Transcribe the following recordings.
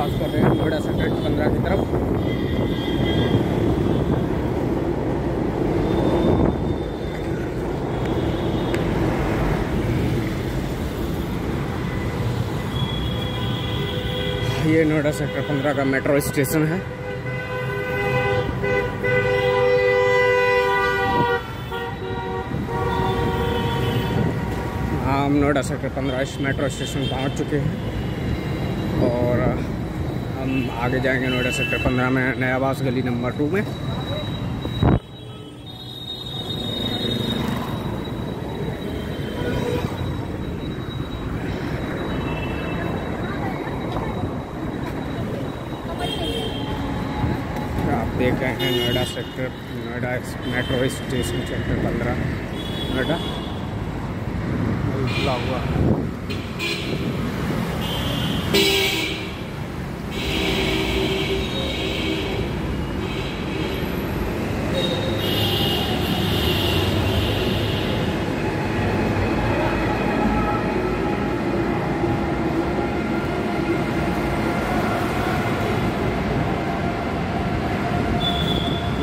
Cross कर रहे हैं नोएडा सेक्टर पंद्रह की तरफ़। ये नोएडा सेक्टर पंद्रह का मेट्रो स्टेशन है। हम नोएडा सेक्टर पंद्रह मेट्रो स्टेशन पहुँच चुके हैं और आगे जाएँगे नोएडा सेक्टर पंद्रह में नयाबास गली नंबर टू में। आप देख रहे हैं Noida sector, Noida metro station sector पंद्रह, नोएडा। खुला हुआ।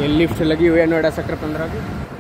लिफ्ट लगी हुई है नोएडा सेक्टर पंद्रह की।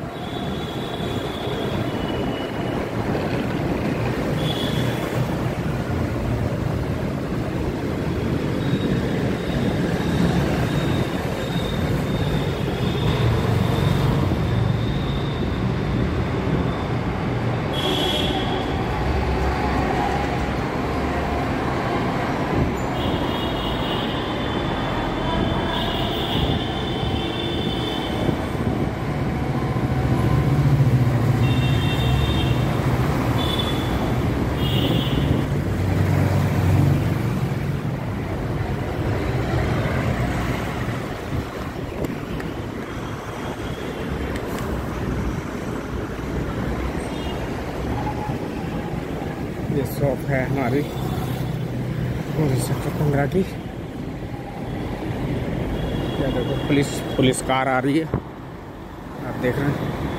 ये शॉप है हमारी। पूरी सेक्टर पंद्रह की। देखो, पुलिस पुलिस कार आ रही है। आप देख रहे हैं।